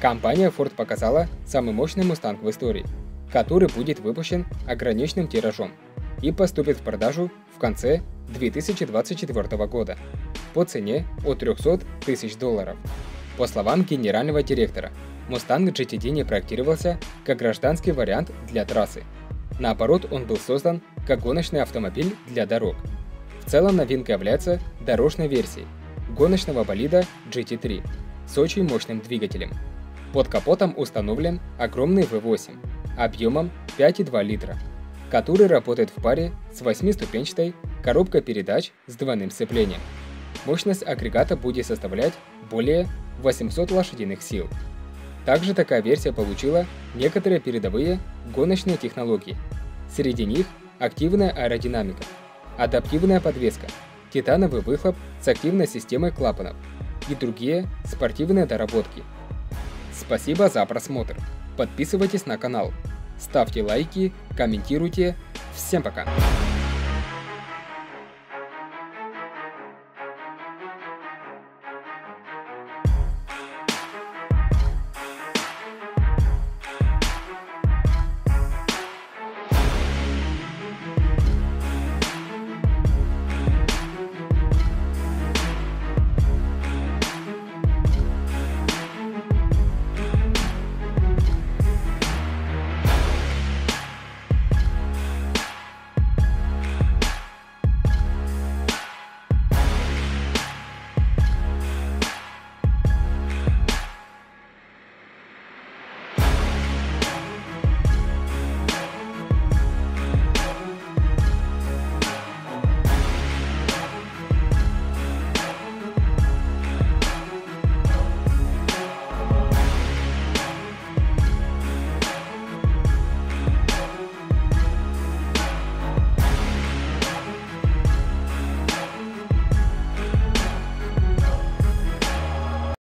Компания Ford показала самый мощный Mustang в истории, который будет выпущен ограниченным тиражом и поступит в продажу в конце 2024 года по цене от 300 тысяч долларов. По словам генерального директора, Mustang GTD не проектировался как гражданский вариант для трассы. Наоборот, он был создан как гоночный автомобиль для дорог. В целом новинкой является дорожной версией гоночного болида GT3 с очень мощным двигателем. Под капотом установлен огромный V8 объемом 5,2 литра, который работает в паре с 8-ступенчатой коробкой передач с двойным сцеплением. Мощность агрегата будет составлять более 800 лошадиных сил. Также такая версия получила некоторые передовые гоночные технологии. Среди них активная аэродинамика, адаптивная подвеска, титановый выхлоп с активной системой клапанов и другие спортивные доработки. Спасибо за просмотр. Подписывайтесь на канал, ставьте лайки, комментируйте. Всем пока!